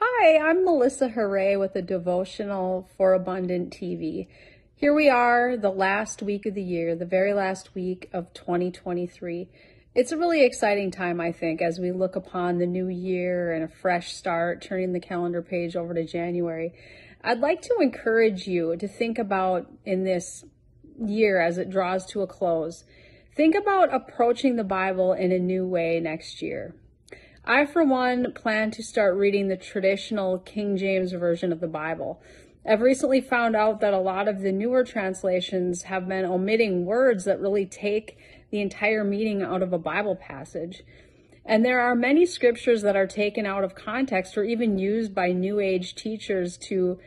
Hi, I'm Melissa Huray with a devotional for Abundant TV. Here we are, the last week of the year, the very last week of 2023. It's a really exciting time, I think, as we look upon the new year and a fresh start, turning the calendar page over to January. I'd like to encourage you to think about in this year as it draws to a close, think about approaching the Bible in a new way next year. I, for one, plan to start reading the traditional King James Version of the Bible. I've recently found out that a lot of the newer translations have been omitting words that really take the entire meaning out of a Bible passage. And there are many scriptures that are taken out of context or even used by New Age teachers to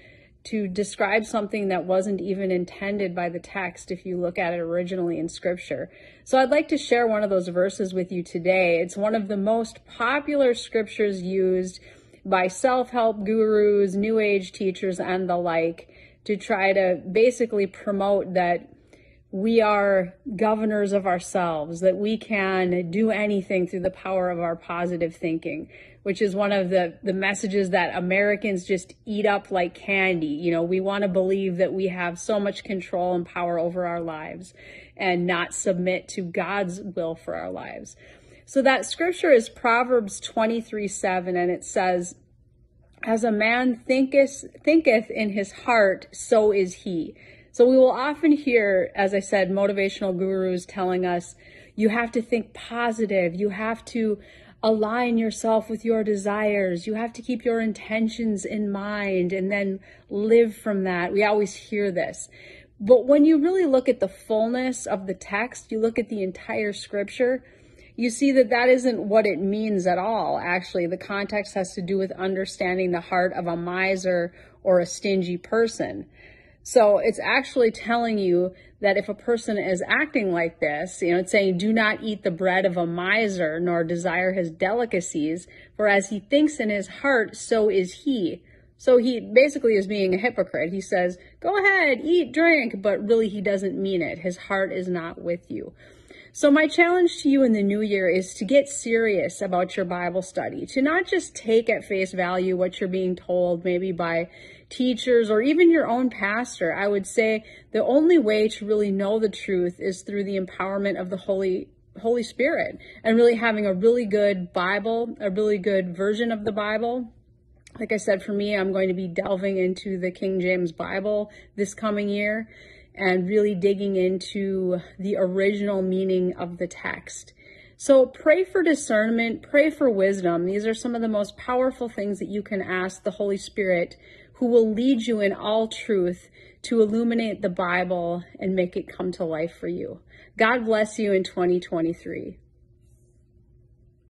to describe something that wasn't even intended by the text if you look at it originally in scripture. So I'd like to share one of those verses with you today. It's one of the most popular scriptures used by self-help gurus, new age teachers and the like to try to basically promote that we are governors of ourselves, that we can do anything through the power of our positive thinking, which is one of the, the messages that Americans just eat up like candy. You know, we want to believe that we have so much control and power over our lives and not submit to God's will for our lives. So that scripture is Proverbs 23 7, and it says, As a man thinketh, thinketh in his heart, so is he. So we will often hear, as I said, motivational gurus telling us you have to think positive, you have to align yourself with your desires, you have to keep your intentions in mind and then live from that. We always hear this. But when you really look at the fullness of the text, you look at the entire scripture, you see that that isn't what it means at all. Actually, the context has to do with understanding the heart of a miser or a stingy person. So it's actually telling you that if a person is acting like this, you know, it's saying, do not eat the bread of a miser, nor desire his delicacies, for as he thinks in his heart, so is he. So he basically is being a hypocrite. He says, go ahead, eat, drink, but really he doesn't mean it. His heart is not with you. So my challenge to you in the new year is to get serious about your Bible study, to not just take at face value what you're being told, maybe by teachers or even your own pastor. I would say the only way to really know the truth is through the empowerment of the Holy Holy Spirit and really having a really good Bible, a really good version of the Bible. Like I said, for me, I'm going to be delving into the King James Bible this coming year and really digging into the original meaning of the text. So pray for discernment, pray for wisdom. These are some of the most powerful things that you can ask the Holy Spirit, who will lead you in all truth to illuminate the Bible and make it come to life for you. God bless you in 2023.